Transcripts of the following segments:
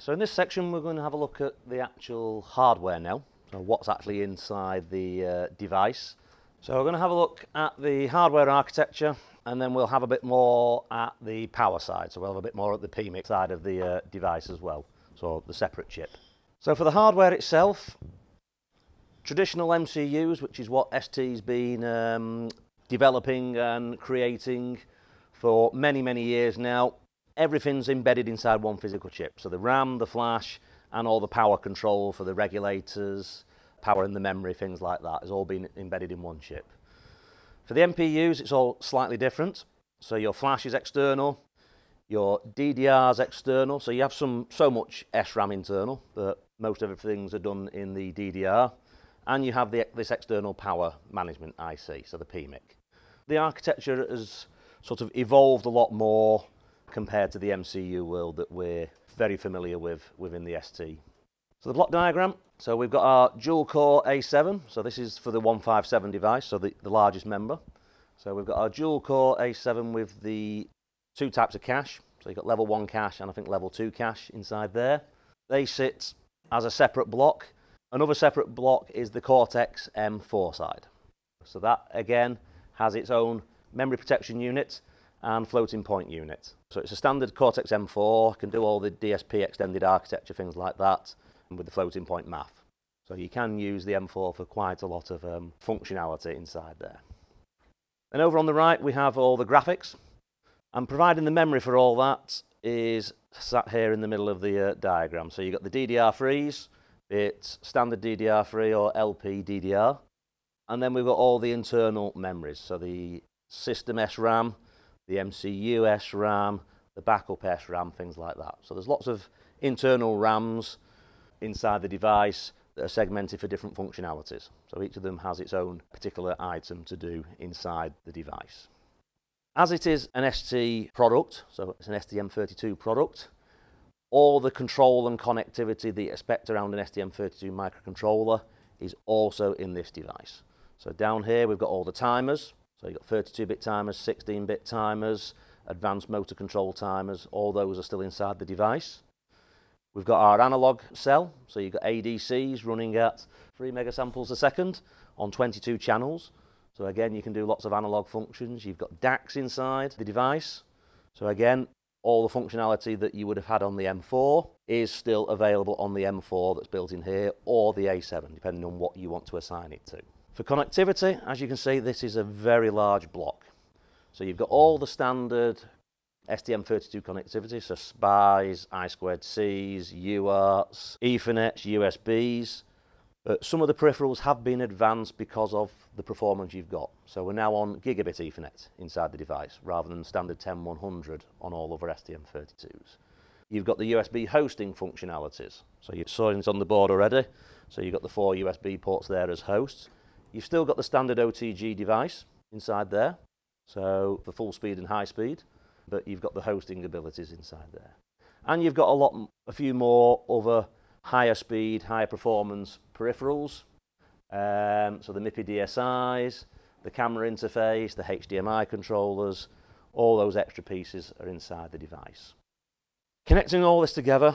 So in this section we're going to have a look at the actual hardware now, so what's actually inside the uh, device. So we're going to have a look at the hardware architecture and then we'll have a bit more at the power side, so we'll have a bit more at the PMIC side of the uh, device as well, so the separate chip. So for the hardware itself, traditional MCUs, which is what ST's been um, developing and creating for many, many years now, everything's embedded inside one physical chip. So the RAM, the flash, and all the power control for the regulators, power in the memory, things like that, has all been embedded in one chip. For the MPUs, it's all slightly different. So your flash is external, your DDR is external, so you have some so much SRAM internal, but most of everything's are done in the DDR, and you have the, this external power management IC, so the PMIC. The architecture has sort of evolved a lot more compared to the MCU world that we're very familiar with within the ST. So the block diagram, so we've got our dual core A7, so this is for the 157 device, so the, the largest member. So we've got our dual core A7 with the two types of cache, so you've got level 1 cache and I think level 2 cache inside there. They sit as a separate block. Another separate block is the Cortex M4 side. So that again has its own memory protection unit and floating point unit. So it's a standard Cortex M4, can do all the DSP extended architecture, things like that, with the floating point math. So you can use the M4 for quite a lot of um, functionality inside there. And over on the right, we have all the graphics. And providing the memory for all that is sat here in the middle of the uh, diagram. So you've got the DDR3s, it's standard DDR3 or LP DDR. And then we've got all the internal memories. So the system SRAM, the MCU SRAM, the backup SRAM, things like that. So there's lots of internal RAMs inside the device that are segmented for different functionalities. So each of them has its own particular item to do inside the device. As it is an ST product, so it's an STM32 product, all the control and connectivity that you expect around an STM32 microcontroller is also in this device. So down here we've got all the timers, so you've got 32-bit timers, 16-bit timers, advanced motor control timers, all those are still inside the device. We've got our analog cell, so you've got ADCs running at 3 megasamples a second on 22 channels. So again, you can do lots of analog functions. You've got DACs inside the device. So again, all the functionality that you would have had on the M4 is still available on the M4 that's built in here or the A7, depending on what you want to assign it to. For connectivity, as you can see, this is a very large block. So you've got all the standard STM32 connectivity, so SPIs, I2Cs, UARTs, Ethernets, USBs. Uh, but some of the peripherals have been advanced because of the performance you've got. So we're now on gigabit Ethernet inside the device rather than standard 10100 on all other STM32s. You've got the USB hosting functionalities. So you saw it's on the board already. So you've got the four USB ports there as hosts. You've still got the standard OTG device inside there, so for full speed and high speed, but you've got the hosting abilities inside there. And you've got a lot, a few more other higher speed, higher performance peripherals. Um, so the MIPI DSIs, the camera interface, the HDMI controllers, all those extra pieces are inside the device. Connecting all this together,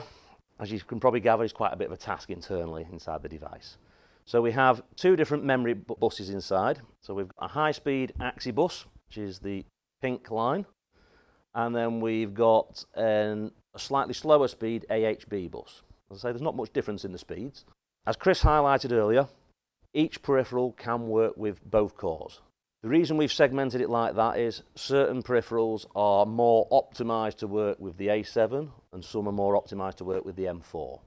as you can probably gather, is quite a bit of a task internally inside the device. So we have two different memory buses inside. So we've got a high-speed AXI bus, which is the pink line, and then we've got an, a slightly slower speed AHB bus. As I say, there's not much difference in the speeds. As Chris highlighted earlier, each peripheral can work with both cores. The reason we've segmented it like that is certain peripherals are more optimized to work with the A7 and some are more optimized to work with the M4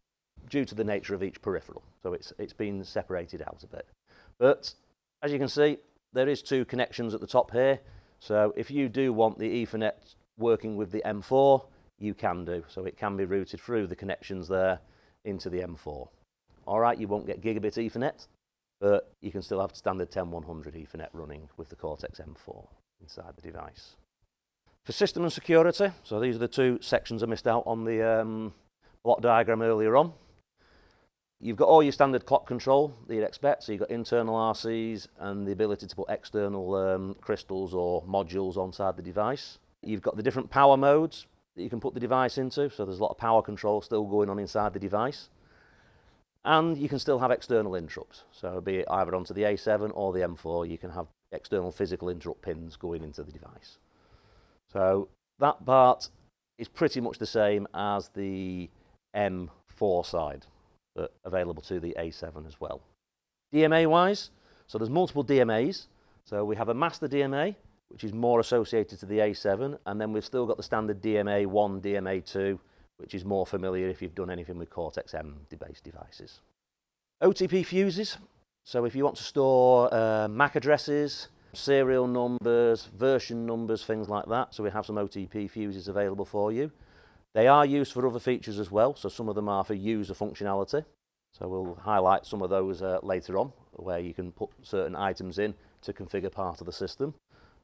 due to the nature of each peripheral. So it's, it's been separated out a bit. But as you can see, there is two connections at the top here. So if you do want the Ethernet working with the M4, you can do. So it can be routed through the connections there into the M4. All right, you won't get gigabit Ethernet, but you can still have standard 10100 Ethernet running with the Cortex M4 inside the device. For system and security, so these are the two sections I missed out on the um, block diagram earlier on. You've got all your standard clock control that you'd expect. So you've got internal RCs and the ability to put external um, crystals or modules inside the device. You've got the different power modes. that you can put the device into, so there's a lot of power control still going on inside the device. And you can still have external interrupts, so be it either onto the A7 or the M4, you can have external physical interrupt pins going into the device. So that part is pretty much the same as the M4 side, but available to the A7 as well. DMA wise, so there's multiple DMAs. So we have a master DMA, which is more associated to the A7, and then we've still got the standard DMA1, DMA2, which is more familiar if you've done anything with Cortex-M based devices. OTP fuses, so if you want to store uh, MAC addresses, serial numbers, version numbers, things like that, so we have some OTP fuses available for you. They are used for other features as well, so some of them are for user functionality. So we'll highlight some of those uh, later on, where you can put certain items in to configure part of the system.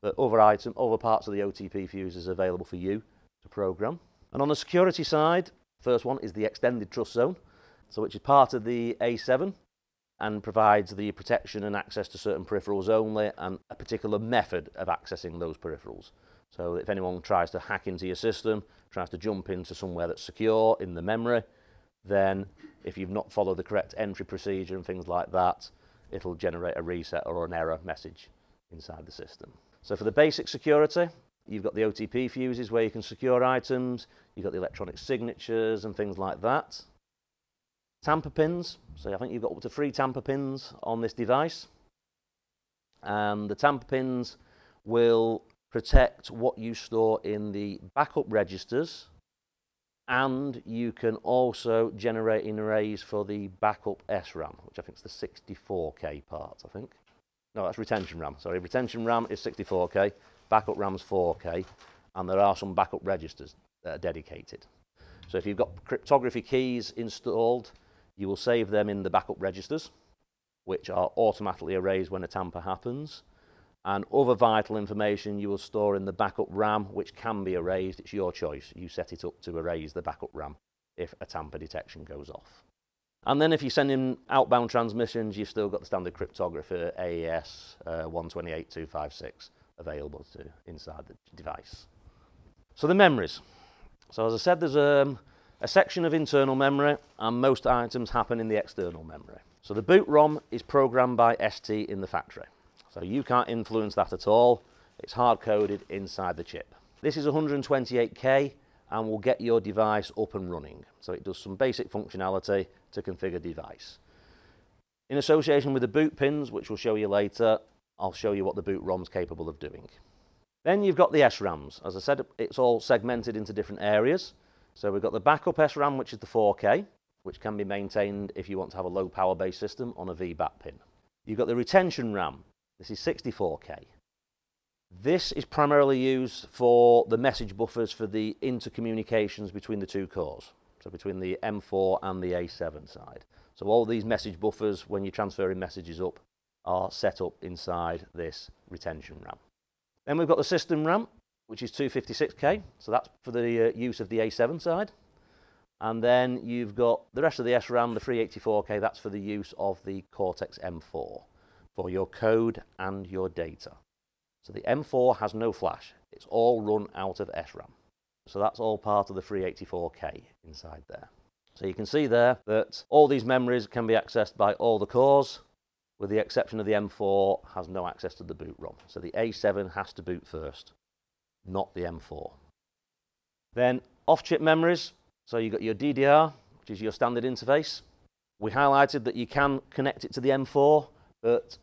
But other, item, other parts of the OTP fuse is available for you to program. And on the security side, first one is the extended trust zone, so which is part of the A7 and provides the protection and access to certain peripherals only and a particular method of accessing those peripherals. So if anyone tries to hack into your system, tries to jump into somewhere that's secure in the memory, then if you've not followed the correct entry procedure and things like that, it'll generate a reset or an error message inside the system. So for the basic security, you've got the OTP fuses where you can secure items, you've got the electronic signatures and things like that. Tamper pins, so I think you've got up to three tamper pins on this device. And the tamper pins will protect what you store in the backup registers and you can also generate in arrays for the backup SRAM, which I think is the 64K part, I think. No, that's retention RAM. Sorry, retention RAM is 64K, backup RAM is 4K, and there are some backup registers that are dedicated. So if you've got cryptography keys installed, you will save them in the backup registers, which are automatically erased when a tamper happens and other vital information you will store in the backup RAM, which can be erased. It's your choice. You set it up to erase the backup RAM if a tamper detection goes off. And then if you send in outbound transmissions, you've still got the standard cryptography AES uh, 128256 available to inside the device. So the memories. So as I said, there's um, a section of internal memory, and most items happen in the external memory. So the boot ROM is programmed by ST in the factory. So you can't influence that at all. It's hard coded inside the chip. This is 128K and will get your device up and running. So it does some basic functionality to configure device. In association with the boot pins, which we'll show you later, I'll show you what the boot ROM's capable of doing. Then you've got the SRAMs. As I said, it's all segmented into different areas. So we've got the backup SRAM, which is the 4K, which can be maintained if you want to have a low power based system on a VBAT pin. You've got the retention RAM, this is 64K. This is primarily used for the message buffers for the intercommunications between the two cores, so between the M4 and the A7 side. So all these message buffers, when you're transferring messages up, are set up inside this retention RAM. Then we've got the system RAM, which is 256K, so that's for the uh, use of the A7 side. And then you've got the rest of the SRAM, the 384K, that's for the use of the Cortex M4 for your code and your data. So the M4 has no flash. It's all run out of SRAM. So that's all part of the 384K inside there. So you can see there that all these memories can be accessed by all the cores, with the exception of the M4 has no access to the boot ROM. So the A7 has to boot first, not the M4. Then off-chip memories. So you've got your DDR, which is your standard interface. We highlighted that you can connect it to the M4, but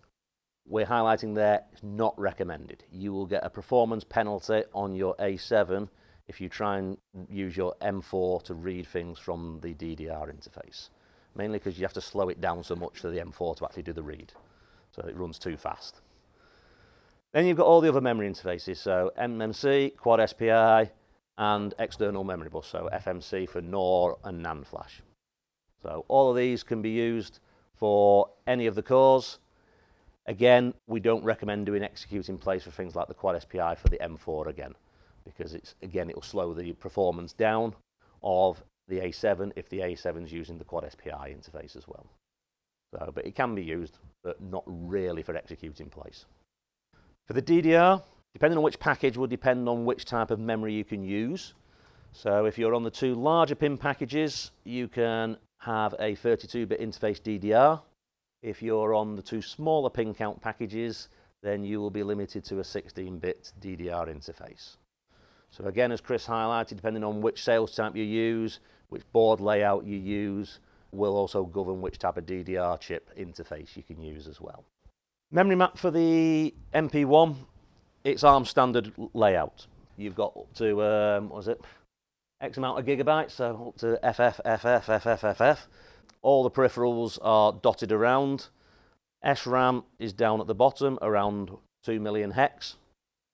we're highlighting there it's not recommended. You will get a performance penalty on your A7 if you try and use your M4 to read things from the DDR interface. Mainly because you have to slow it down so much for the M4 to actually do the read. So it runs too fast. Then you've got all the other memory interfaces, so MMC, Quad SPI, and external memory bus, so FMC for NOR and NAND flash. So all of these can be used for any of the cores, Again, we don't recommend doing execute in place for things like the Quad SPI for the M4 again, because it's again it will slow the performance down of the A7 if the A7 is using the Quad SPI interface as well. So, but it can be used, but not really for execute in place. For the DDR, depending on which package will depend on which type of memory you can use. So if you're on the two larger pin packages, you can have a 32-bit interface DDR. If you're on the two smaller pin count packages, then you will be limited to a 16-bit DDR interface. So again, as Chris highlighted, depending on which sales type you use, which board layout you use, will also govern which type of DDR chip interface you can use as well. Memory map for the MP1, it's ARM standard layout. You've got up to, um, what was it, X amount of gigabytes, so up to FF, FF, FF, FF. All the peripherals are dotted around. SRAM is down at the bottom, around 2 million hex,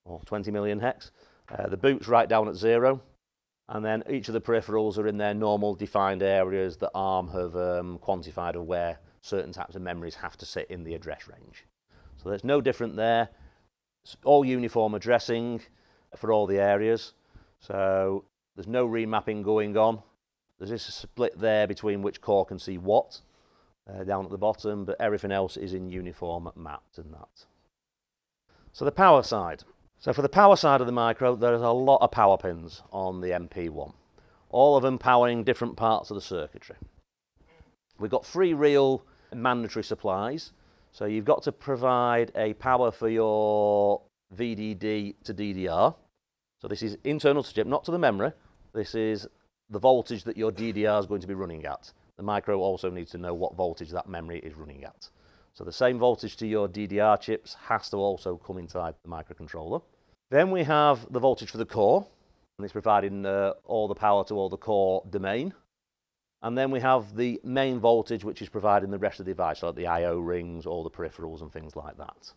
or 20 million hex. Uh, the boot's right down at zero. And then each of the peripherals are in their normal defined areas that ARM have um, quantified of where certain types of memories have to sit in the address range. So there's no different there. It's all uniform addressing for all the areas. So there's no remapping going on. There's just a split there between which core can see what uh, down at the bottom, but everything else is in uniform mapped and that. So the power side. So for the power side of the micro, there's a lot of power pins on the MP1, all of them powering different parts of the circuitry. We've got three real mandatory supplies. So you've got to provide a power for your VDD to DDR. So this is internal to chip, not to the memory. This is the voltage that your DDR is going to be running at. The micro also needs to know what voltage that memory is running at. So the same voltage to your DDR chips has to also come inside the microcontroller. Then we have the voltage for the core, and it's providing uh, all the power to all the core domain. And then we have the main voltage, which is providing the rest of the device, like the I.O. rings, all the peripherals and things like that.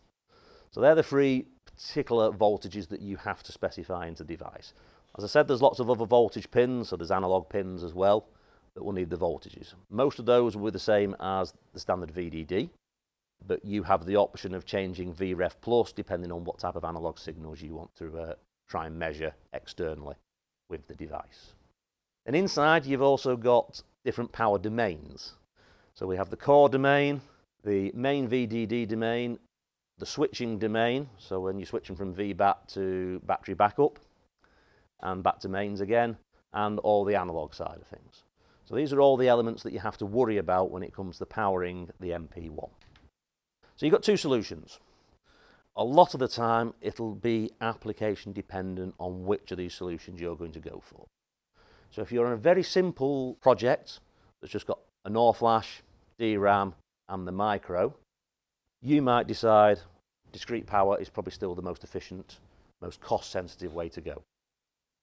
So they're the three particular voltages that you have to specify into the device. As I said, there's lots of other voltage pins, so there's analog pins as well that will need the voltages. Most of those will be the same as the standard VDD but you have the option of changing VREF plus depending on what type of analog signals you want to uh, try and measure externally with the device. And inside you've also got different power domains. So we have the core domain, the main VDD domain, the switching domain, so when you're switching from VBAT to battery backup, and back to mains again, and all the analog side of things. So these are all the elements that you have to worry about when it comes to powering the MP1. So you've got two solutions. A lot of the time, it'll be application dependent on which of these solutions you're going to go for. So if you're on a very simple project that's just got a NOR flash, DRAM, and the micro, you might decide discrete power is probably still the most efficient, most cost sensitive way to go.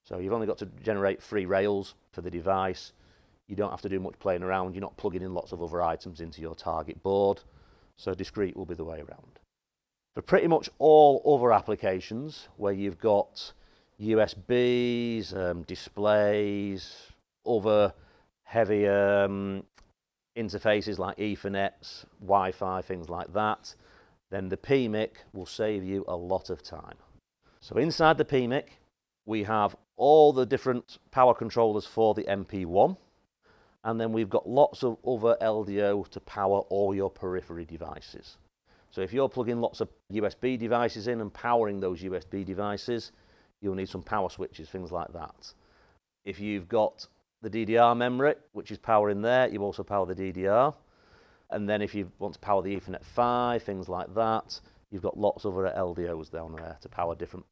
So you've only got to generate three rails for the device. You don't have to do much playing around. You're not plugging in lots of other items into your target board. So discrete will be the way around. For pretty much all other applications where you've got USBs, um, displays, other heavy um, interfaces like Ethernet, Wi-Fi, things like that, then the PMIC will save you a lot of time. So inside the PMIC, we have all the different power controllers for the MP1 and then we've got lots of other LDO to power all your periphery devices. So if you're plugging lots of USB devices in and powering those USB devices, you'll need some power switches, things like that. If you've got the DDR memory, which is powering there, you also power the DDR. And then if you want to power the Ethernet PHY, things like that, you've got lots of other LDOs down there to power different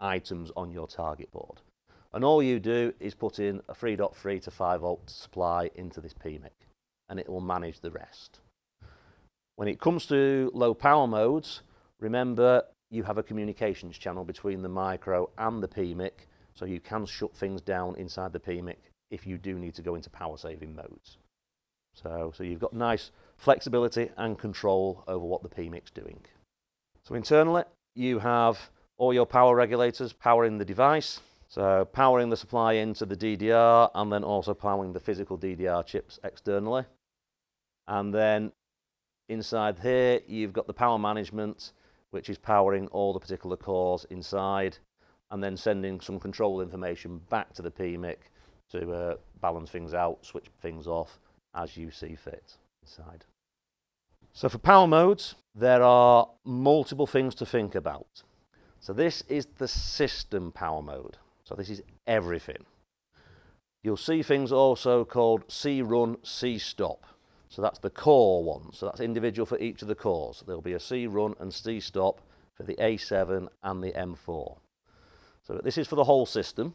items on your target board. And all you do is put in a 3.3 to 5 volt supply into this PMIC and it will manage the rest. When it comes to low power modes, remember you have a communications channel between the micro and the PMIC so you can shut things down inside the PMIC if you do need to go into power saving modes. So, so you've got nice flexibility and control over what the PMIC's doing. So internally, you have all your power regulators powering the device. So powering the supply into the DDR and then also powering the physical DDR chips externally. And then inside here, you've got the power management, which is powering all the particular cores inside and then sending some control information back to the PMIC to uh, balance things out, switch things off as you see fit inside. So for power modes, there are multiple things to think about. So this is the system power mode. So this is everything. You'll see things also called C run, C stop. So that's the core one. So that's individual for each of the cores. There'll be a C run and C stop for the A7 and the M4. So this is for the whole system.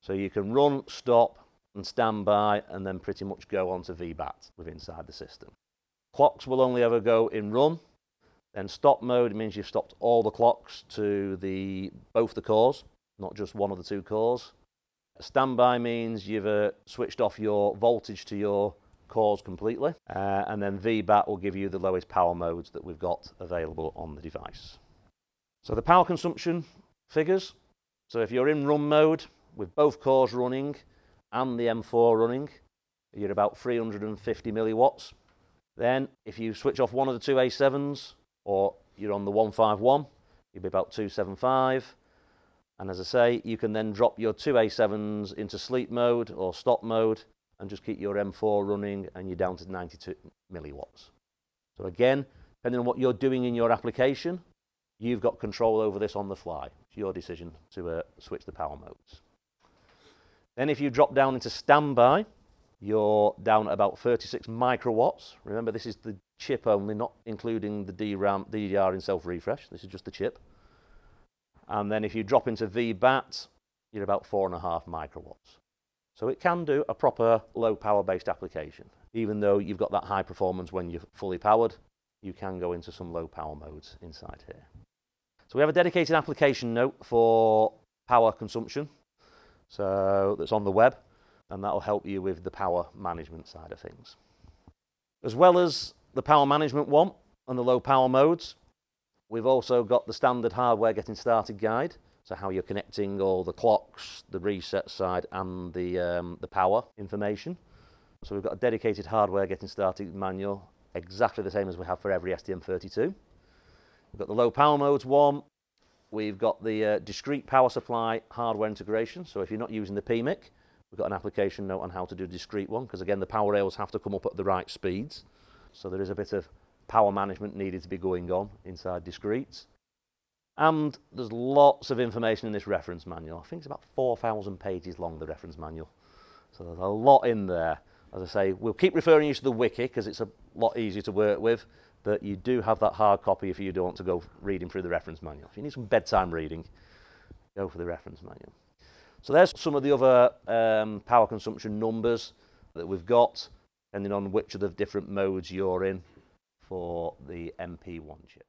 So you can run, stop and stand by and then pretty much go on to VBAT with inside the system. Clocks will only ever go in run. Then stop mode means you've stopped all the clocks to the both the cores, not just one of the two cores. Standby means you've uh, switched off your voltage to your cores completely. Uh, and then VBAT will give you the lowest power modes that we've got available on the device. So the power consumption figures. So if you're in run mode with both cores running and the M4 running, you're about 350 milliwatts. Then if you switch off one of the two A7s or you're on the 151, you'll be about 275. And as I say, you can then drop your two A7s into sleep mode or stop mode and just keep your M4 running and you're down to 92 milliwatts. So again, depending on what you're doing in your application, you've got control over this on the fly. It's your decision to uh, switch the power modes. Then if you drop down into standby, you're down at about 36 microwatts. Remember, this is the chip only, not including the DRAM, DDR in self-refresh. This is just the chip. And then if you drop into VBAT, you're about four and a half microwatts. So it can do a proper low power based application. Even though you've got that high performance when you're fully powered, you can go into some low power modes inside here. So we have a dedicated application note for power consumption. So that's on the web and that'll help you with the power management side of things. As well as the power management one and the low power modes, We've also got the standard hardware getting started guide, so how you're connecting all the clocks, the reset side and the, um, the power information. So we've got a dedicated hardware getting started manual, exactly the same as we have for every STM32. We've got the low power modes one, we've got the uh, discrete power supply hardware integration, so if you're not using the PMIC, we've got an application note on how to do a discrete one, because again the power rails have to come up at the right speeds. So there is a bit of power management needed to be going on inside discretes. And there's lots of information in this reference manual. I think it's about 4,000 pages long, the reference manual. So there's a lot in there. As I say, we'll keep referring you to the wiki because it's a lot easier to work with, but you do have that hard copy if you don't want to go reading through the reference manual. If you need some bedtime reading, go for the reference manual. So there's some of the other um, power consumption numbers that we've got, depending on which of the different modes you're in for the MP1 chip.